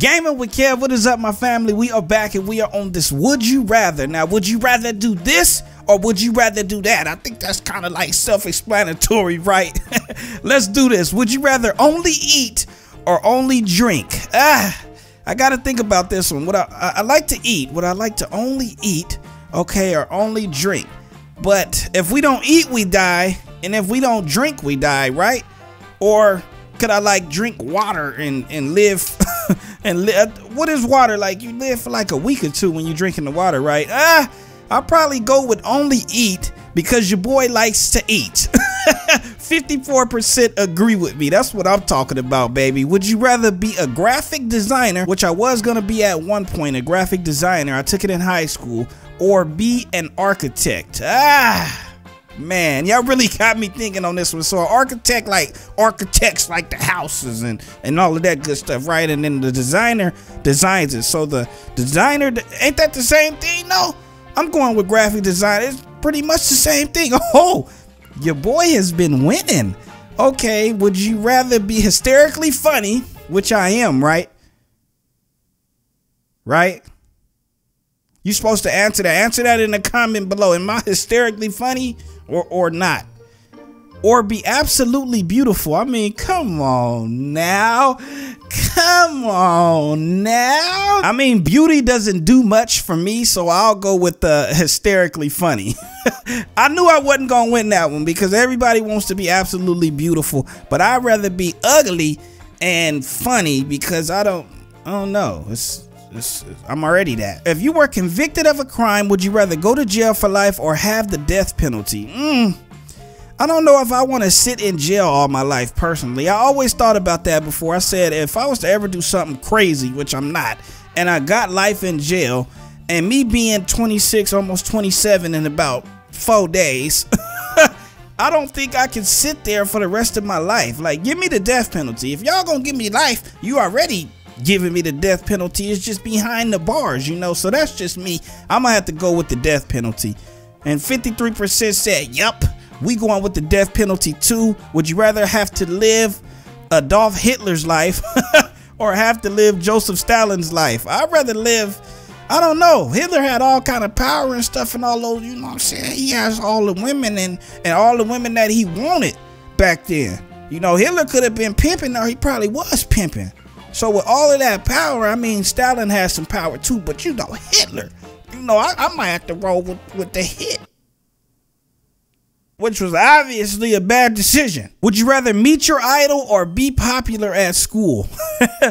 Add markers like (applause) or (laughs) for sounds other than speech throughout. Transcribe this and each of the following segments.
Gaming with Kev, what is up, my family? We are back and we are on this Would You Rather. Now, would you rather do this or would you rather do that? I think that's kind of like self explanatory, right? (laughs) Let's do this. Would you rather only eat or only drink? Ah, I got to think about this one. What I, I, I like to eat, would I like to only eat, okay, or only drink? But if we don't eat, we die. And if we don't drink, we die, right? Or could I like drink water and, and live? (laughs) and li- what is water like? You live for like a week or two when you're drinking the water, right? Ah, I'll probably go with only eat because your boy likes to eat. (laughs) 54% agree with me. That's what I'm talking about, baby. Would you rather be a graphic designer, which I was going to be at one point, a graphic designer, I took it in high school, or be an architect? Ah. Man, y'all really got me thinking on this one. So, architect like architects like the houses and and all of that good stuff, right? And then the designer designs it. So the designer ain't that the same thing? No, I'm going with graphic design. It's pretty much the same thing. (laughs) Oh, your boy has been winning. Okay, would you rather be hysterically funny, which I am, right? Right? You supposed to answer that. Answer that in the comment below. Am I hysterically funny or or not? Or be absolutely beautiful. I mean, come on now. Come on now. I mean, beauty doesn't do much for me, so I'll go with the hysterically funny. (laughs) I knew I wasn't going to win that one because everybody wants to be absolutely beautiful, but I'd rather be ugly and funny because I don't I don't know. It's I'm already that. If you were convicted of a crime, would you rather go to jail for life or have the death penalty? Mm, I don't know if I want to sit in jail all my life personally. I always thought about that before. I said if I was to ever do something crazy, which I'm not, and I got life in jail, and me being 26, almost 27 in about four days, (laughs) I don't think I can sit there for the rest of my life. Like, give me the death penalty. If y'all gonna give me life, you already giving me the death penalty is just behind the bars, you know. So that's just me. I'm gonna have to go with the death penalty. And 53% said, "Yep, we going with the death penalty too." Would you rather have to live Adolf Hitler's life (laughs) or have to live Joseph Stalin's life? I'd rather live. I don't know. Hitler had all kind of power and stuff and all those, you know what I'm saying? He has all the women and, and all the women that he wanted back then. You know, Hitler could have been pimping or he probably was pimping. So with all of that power, I mean, Stalin has some power too, but you know, Hitler, you know, I, I might have to roll with, with the hit. Which was obviously a bad decision. Would you rather meet your idol or be popular at school? (laughs) uh,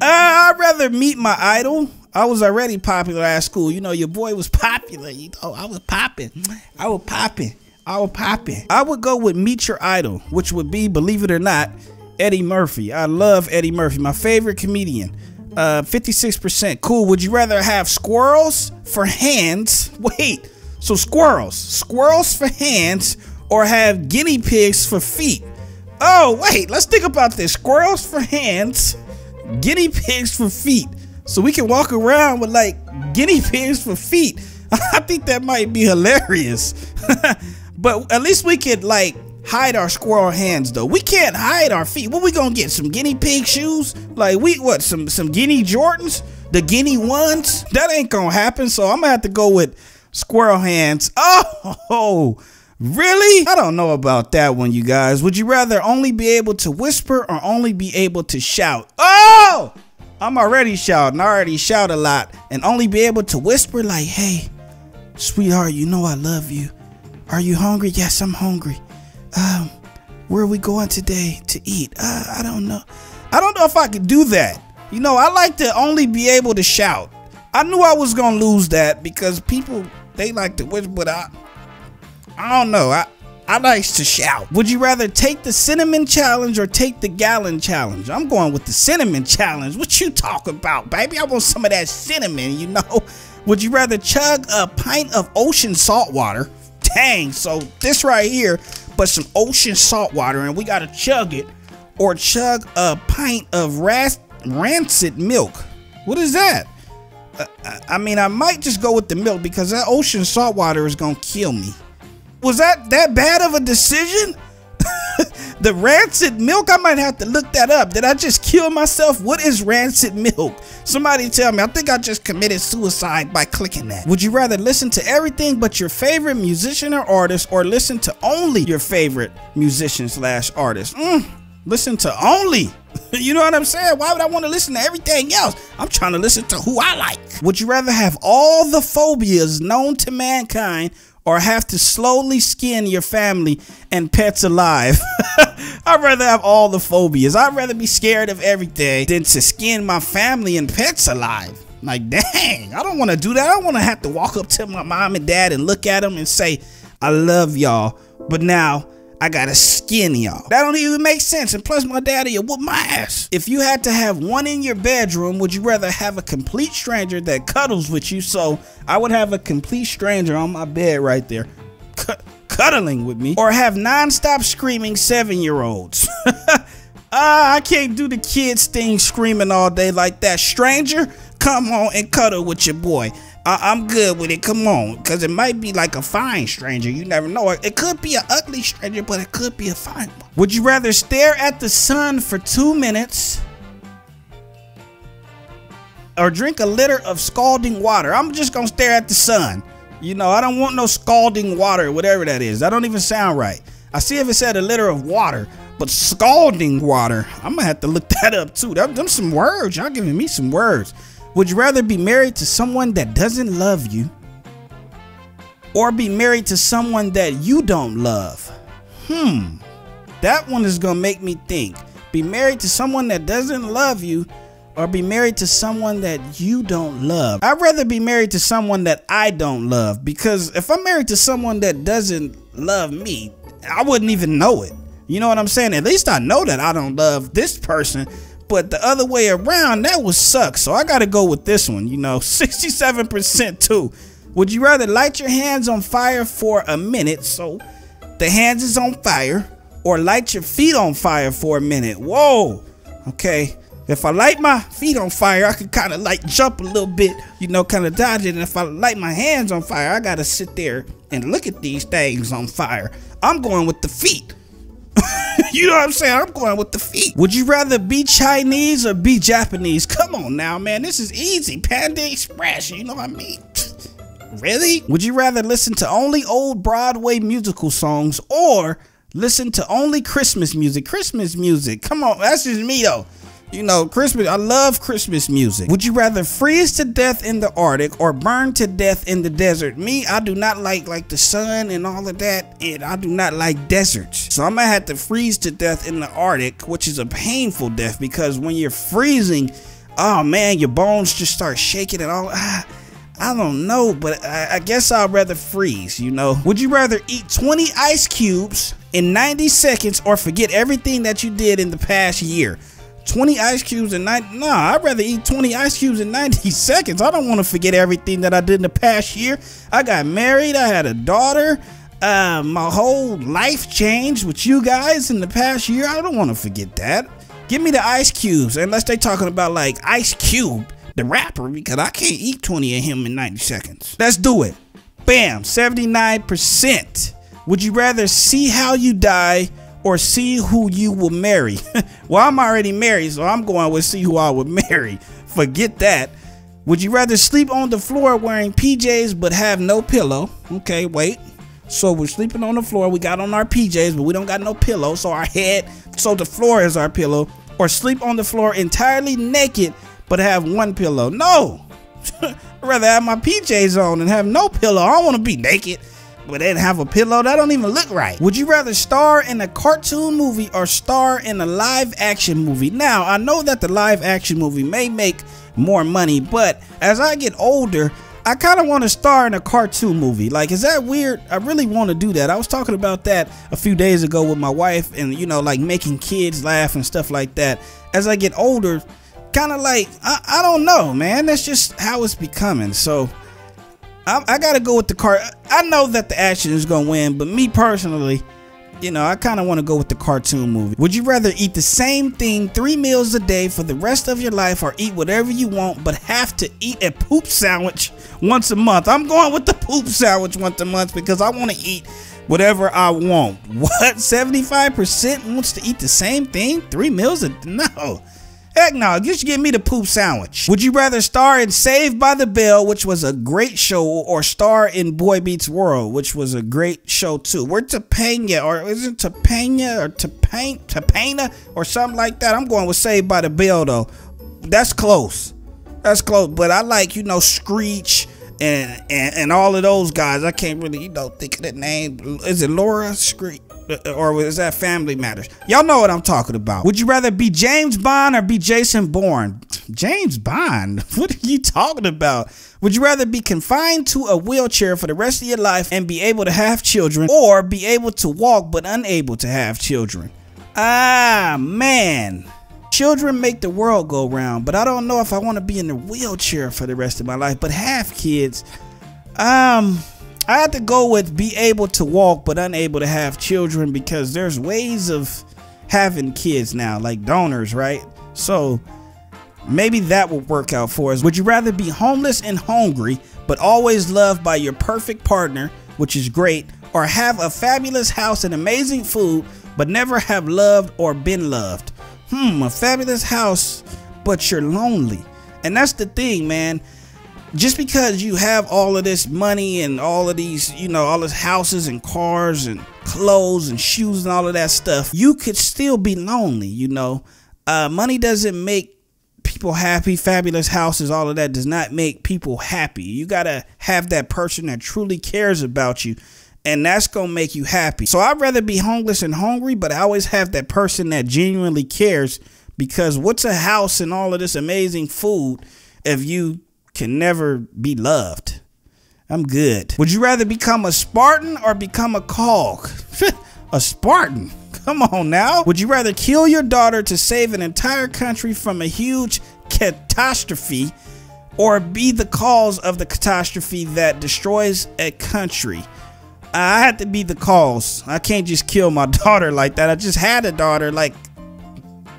I'd rather meet my idol. I was already popular at school. You know, your boy was popular. You know, I was popping. I was popping. I was popping. I would go with meet your idol, which would be, believe it or not, Eddie Murphy. I love Eddie Murphy, my favorite comedian. Uh, 56% cool. Would you rather have squirrels for hands? (laughs) Wait, so squirrels, squirrels for hands, or have guinea pigs for feet? Oh, wait, let's think about this. Squirrels for hands, guinea pigs for feet. So we can walk around with like guinea pigs for feet. (laughs) I think that might be hilarious. (laughs) but at least we could like hide our squirrel hands though. We can't hide our feet. What we gonna get? Some guinea pig shoes? Like we what? Some some guinea Jordans? The guinea ones? That ain't gonna happen. So I'm gonna have to go with squirrel hands. (laughs) Oh, really? I don't know about that one, you guys. Would you rather only be able to whisper or only be able to shout? Oh, I'm already shouting. I already shout a lot, and only be able to whisper like, "Hey, sweetheart, you know I love you. Are you hungry? Yes, I'm hungry." Um, where are we going today to eat? Uh, I don't know. I don't know if I could do that. You know, I like to only be able to shout. I knew I was gonna lose that because people they like to whisper, but I, I don't know. I, I like to shout. Would you rather take the cinnamon challenge or take the gallon challenge? I'm going with the cinnamon challenge. What you talk about, baby? I want some of that cinnamon. You know. Would you rather chug a pint of ocean salt water? Dang. So this right here but some ocean salt water and we gotta chug it or chug a pint of rancid milk. What is that? Uh, I mean, I might just go with the milk because that ocean salt water is gonna kill me. Was that that bad of a decision? The rancid milk, I might have to look that up. Did I just kill myself? What is rancid milk? Somebody tell me. I think I just committed suicide by clicking that. Would you rather listen to everything but your favorite musician or artist or listen to only your favorite musician slash artist? Mm, listen to only. (laughs) you know what I'm saying? Why would I want to listen to everything else? I'm trying to listen to who I like. Would you rather have all the phobias known to mankind or have to slowly skin your family and pets alive. (laughs) I'd rather have all the phobias. I'd rather be scared of everything than to skin my family and pets alive. Like, dang, I don't want to do that. I don't want to have to walk up to my mom and dad and look at them and say, I love y'all. But now I gotta skin y'all. That don't even make sense. And plus, my daddy whoop my ass. If you had to have one in your bedroom, would you rather have a complete stranger that cuddles with you? So I would have a complete stranger on my bed right there, cuddling with me, or have nonstop screaming seven year olds. (laughs) Ah, I can't do the kids thing screaming all day like that. Stranger, come on and cuddle with your boy. I- am good with it. Come on, because it might be like a fine stranger. You never know. It could be an ugly stranger, but it could be a fine one. Would you rather stare at the sun for two minutes or drink a liter of scalding water? I'm just gonna stare at the sun. You know, I don't want no scalding water, whatever that is. That don't even sound right. I see if it said a liter of water, but scalding water, I'm gonna have to look (laughs) that up too. That, them some words. Y'all giving me some words. Would you rather be married to someone that doesn't love you or be married to someone that you don't love? Hmm, that one is gonna make me think. Be married to someone that doesn't love you or be married to someone that you don't love. I'd rather be married to someone that I don't love because if I'm married to someone that doesn't love me, I wouldn't even know it. You know what I'm saying? At least I know that I don't love this person but the other way around, that would suck. So I got to go with this one, you know, (laughs) 67% too. Would you rather light your hands on fire for a minute, so the hands is on fire, or light your feet on fire for a minute? Whoa, okay. If I light my feet on fire, I can kind of like jump a little bit, you know, kind of dodge it. And if I light my hands on fire, I got to sit there and look at these things on fire. I'm going with the feet. (laughs) you know what I'm saying? I'm going with the feet. Would you rather be Chinese or be Japanese? Come on now, man. This is easy. Panda Express. You know what I mean? (laughs) Really? Would you rather listen to only old Broadway musical songs or listen to only Christmas music? Christmas music. Come on. That's just me, though. You know, Christmas, I love Christmas music. Would you rather freeze to death in the Arctic or burn to death in the desert? Me, I do not like like the sun and all of that, and I do not like deserts. So I'm gonna have to freeze to death in the Arctic, which is a painful death because when you're freezing, oh man, your bones just start shaking and all. Ah, I don't know, but I, I guess I'd rather freeze, you know? Would you rather eat 20 ice cubes in 90 seconds or forget everything that you did in the past year? 20 ice cubes in 90 nah i'd rather eat 20 ice cubes in 90 (laughs) seconds. I don't want to forget everything that i did in the past year. I got married i had a daughter uh, my whole life changed with you guys in the past year. I don't want to forget that. Give me the ice cubes unless they talking about like ice cube the rapper because i can't eat 20 of him in 90 seconds. Let's do it. Bam 79% would you rather see how you die or see who you will marry. (laughs) well, I'm already married, so I'm going with see who I would (laughs) marry. Forget that. Would you rather sleep on the floor wearing PJs but have no pillow? Okay, wait. So we're sleeping on the floor. We got on our PJs, but we don't got no pillow. So our head, so the floor is our pillow. Or sleep on the floor entirely naked but have one pillow. No. (laughs) I'd rather have my PJs on and have no pillow. I don't want to be naked but they didn't have a pillow. That don't even look right. Would you rather star in a cartoon movie or star in a live action movie? Now, I know that the live action movie may make more money, but as I get older, I kind of want to star in a cartoon movie. Like, is that weird? I really want to do that. I was talking about that a few days ago with my wife and, you know, like making kids laugh and stuff like that. As I get older, kind of like, I, I don't know, man. That's just how it's becoming. So, I, I gotta go with the car. I know that the action is gonna win, but me personally, you know, I kind of want to go with the cartoon movie. Would you rather eat the same thing three meals a day for the rest of your life or eat whatever you want but have to eat a poop sandwich once a month? I'm going with the poop sandwich once a month because I want to eat whatever I want. (laughs) What? 75% wants to eat the same thing? Three meals a no. Heck no, just give me the poop sandwich. Would you rather star in Saved by the Bell, which was a great show, or star in Boy Meets World, which was a great show too? We're Topanga, or is it Topanga, or Topanga, Topanga, or something like that? I'm going with Saved by the Bell though. That's close. That's close. But I like, you know, Screech and, and and all of those guys. I can't really, you know, think of the name. Is it Laura Screech? Or is that Family Matters? Y'all know what I'm talking about. Would you rather be James Bond or be Jason Bourne? James Bond? (laughs) What are you talking about? Would you rather be confined to a wheelchair for the rest of your life and be able to have children or be able to walk but unable to have children? Ah, man. Children make the world go round, but I don't know if I want to be in a wheelchair for the rest of my life, but have kids. Um, I had to go with be able to walk but unable to have children because there's ways of having kids now, like donors, right? So maybe that will work out for us. Would you rather be homeless and hungry but always loved by your perfect partner, which is great, or have a fabulous house and amazing food but never have loved or been loved? Hmm, a fabulous house but you're lonely. And that's the thing, man just because you have all of this money and all of these, you know, all these houses and cars and clothes and shoes and all of that stuff, you could still be lonely, you know. Uh, money doesn't make people happy. Fabulous houses, all of that does not make people happy. You got to have that person that truly cares about you. And that's going to make you happy. So I'd rather be homeless and hungry, but I always have that person that genuinely cares because what's a house and all of this amazing food if you can never be loved. I'm good. Would you rather become a Spartan or become a cog? (laughs) a Spartan? Come on now. Would you rather kill your daughter to save an entire country from a huge catastrophe or be the cause of the catastrophe that destroys a country? I had to be the cause. I can't just kill my (laughs) daughter like that. I just had a daughter like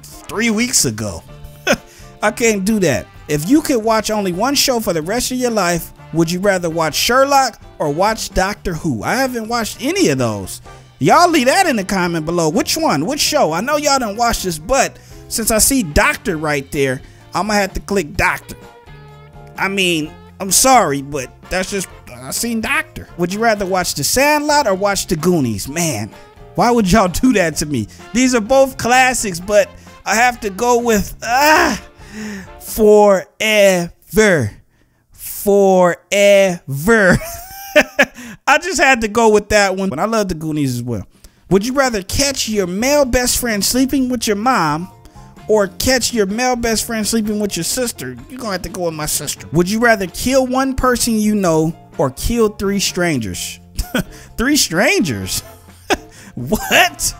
three weeks ago. (laughs) I can't do that. If you could watch only one show for the rest of your life, would you rather watch Sherlock or watch Doctor Who? I haven't watched any of those. Y'all leave that in the comment below. Which one? Which show? I know y'all didn't watch this, but since I see Doctor right there, I'm gonna have to click Doctor. I mean, I'm sorry, but that's just I seen Doctor. Would you rather watch The Sandlot or watch The Goonies? Man, why would y'all do that to me? These are both classics, but I have to go with ah forever. Forever. (laughs) I just had to go with that one. But I love the Goonies as well. Would you rather catch your male best friend sleeping with your mom or catch your male best friend sleeping with your sister? You're going to have to go with my sister. Would you rather kill one person you know or kill three strangers? (laughs) three strangers? (laughs) what?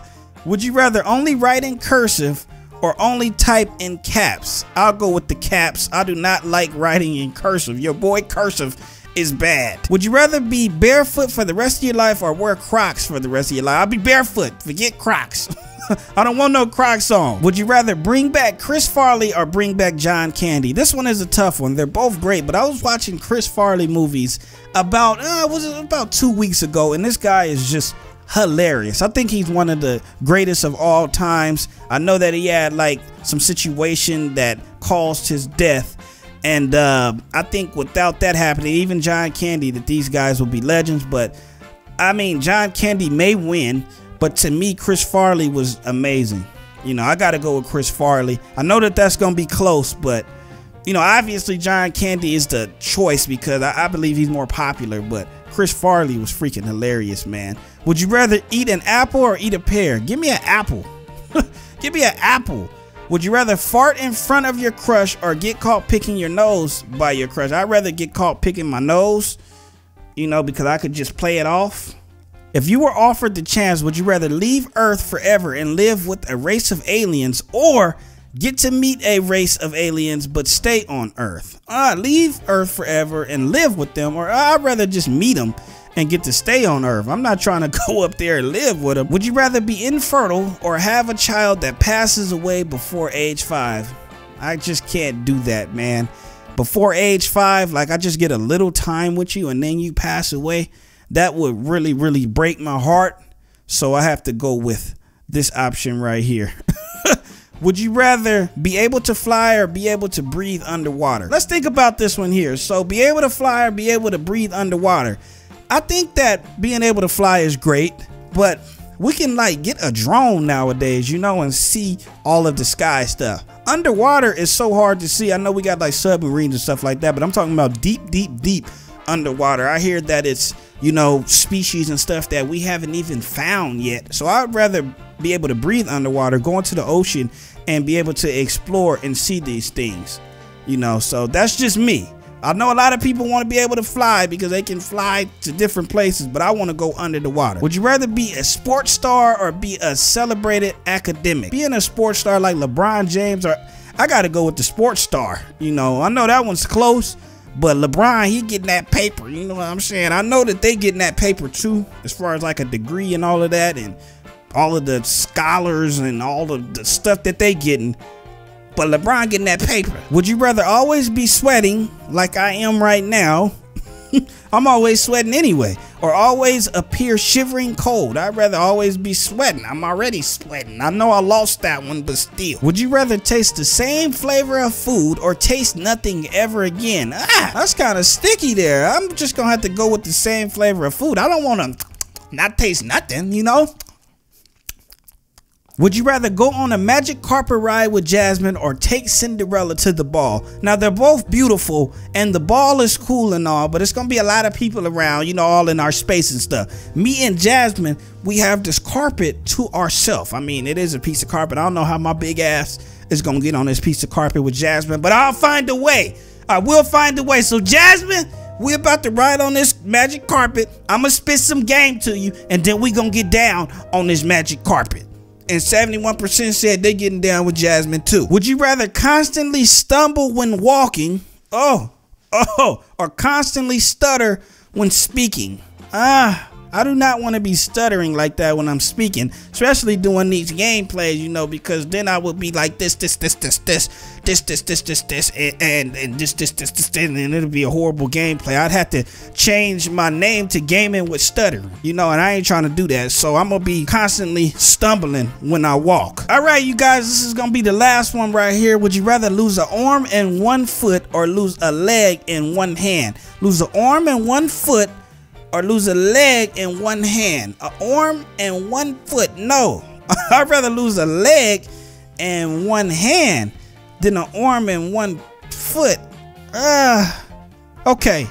Would you rather only write in cursive or only type in caps. I'll go with the caps. I do not like writing in cursive. Your boy cursive is bad. Would you rather be barefoot for the rest of your life or wear Crocs for the rest of your life? I'll be barefoot. Forget Crocs. (laughs) I don't want no Crocs on. Would you rather bring back Chris Farley or bring back John Candy? This one is a tough one. They're both great, but I was watching Chris Farley movies about uh, was it about two weeks ago, and this guy is just hilarious. I think he's one of the greatest of all times. I know that he had like some situation that caused his death. And uh, I think without that happening, even John Candy, that these guys will be legends. But I mean, John Candy may win, but to me, Chris Farley was amazing. You know, I got to go with Chris Farley. I know that that's going to be close, but you know, obviously John Candy is the choice because I, I believe he's more popular. But Chris Farley was freaking hilarious, man. Would you rather eat an apple or eat a pear? Give me an apple. (laughs) Give me an apple. Would you rather fart in front of your crush or get caught picking your nose by your crush? I'd rather get caught picking my nose, you know, because I could just play it off. If you were offered the chance, would you rather leave Earth forever and live with a race of aliens or get to meet a race of aliens but stay on Earth? Ah, leave Earth forever and live with them, or I'd rather just meet them and get to stay on Earth. I'm not trying to (laughs) go up there and live with them. Would you rather be infertile or have a child that passes away before age five? I just can't do that, man. Before age five, like I just get a little time with you and then you pass away. that would really, really break my heart. So I have to go with this option right here. (laughs) Would you rather be able to fly or be able to breathe underwater? Let's think about this one here. So, be able to fly or be able to breathe underwater. I think that being able to fly is great, but we can like get a drone nowadays, you know, and see all of the sky stuff. Underwater is so hard to see. I know we got like submarines and stuff like that, but I'm talking about deep, deep, deep underwater. I hear that it's, you know, species and stuff that we haven't even found yet. So I'd rather be able to breathe underwater, go into the ocean, and be able to explore and see these things. You know, so that's just me. I know a lot of people want to be able to fly because they can fly to different places, but I want to go under the water. Would you rather be a sports star or be a celebrated academic? Being a sports star like LeBron James or I got to go with the sports star. You know, I know that one's close, but LeBron, he getting that paper. You know what I'm saying? I know that they getting that paper too, as far as like a degree and all of that, and all of the scholars and all of the stuff that they getting. But LeBron getting that paper. Would you rather always be sweating like I am right now? (laughs) I'm always sweating anyway. Or always appear shivering cold. I'd rather always be sweating. I'm already sweating. I know I lost that one, but still. Would you rather taste the same flavor of food or taste nothing ever again? Ah, that's kind of sticky there. I'm just gonna have to go with the same flavor of food. I don't want to not taste nothing, you know? Would you rather go on a magic carpet ride with Jasmine or take Cinderella to the ball? Now, they're both beautiful and the ball is cool and all, but it's going to be a lot of people around, you know, all in our space and stuff. Me and Jasmine, we have this carpet to ourselves. I mean, it is a piece of carpet. I don't know how my big ass is going to get on this piece of carpet with Jasmine, but I'll find a way. I will find a way. So, Jasmine, we're about to ride on this magic carpet. I'm going to spit some game to you, and then we going to get down on this magic carpet and 71% said they're getting down with Jasmine too. Would you rather constantly stumble when walking? Oh, oh, or constantly stutter when speaking? Ah, I do not want to be stuttering like that when I'm speaking, especially doing these gameplays, you know, because then I would be like this, this, this, this, this, this, this, this, this, this, and, and, this, this, this, this, and it'll be a horrible gameplay. I'd have to change my name to Gaming with Stutter, you know, and I ain't trying to do that. So I'm to be constantly stumbling when I walk. All right, you guys, this is to be the last one right here. Would you rather lose an arm and one foot or lose a leg and one hand? Lose an arm and one foot or lose a leg and one hand, an arm and one foot. No, (laughs) I'd rather lose a leg and one hand than an arm and one foot. Ah, uh, okay.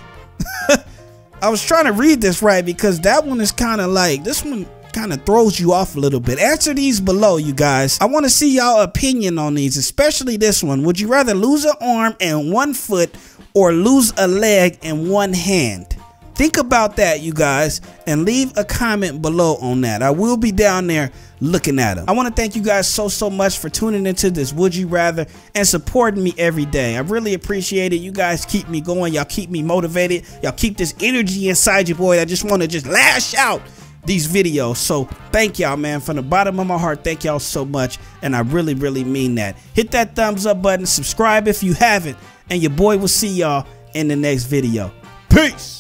(laughs) I was trying to read this right because that one is kind of like this one kind of throws you off a little bit. Answer these below, you guys. I want to see y'all opinion on these, especially this one. Would you rather lose an arm and one foot or lose a leg and one hand? Think about that, you guys, and leave a comment below on that. I will be down there looking at them. I want to thank you guys so, so much for tuning into this Would You Rather and supporting me every day. I really appreciate it. You guys keep me going. Y'all keep me motivated. Y'all keep this energy inside you, boy. I just want to just lash out these videos. So thank y'all, man. From the bottom of my heart, thank y'all so much. And I really, really mean that. Hit that thumbs up button. Subscribe if you haven't. And your boy will see y'all in the next video. Peace.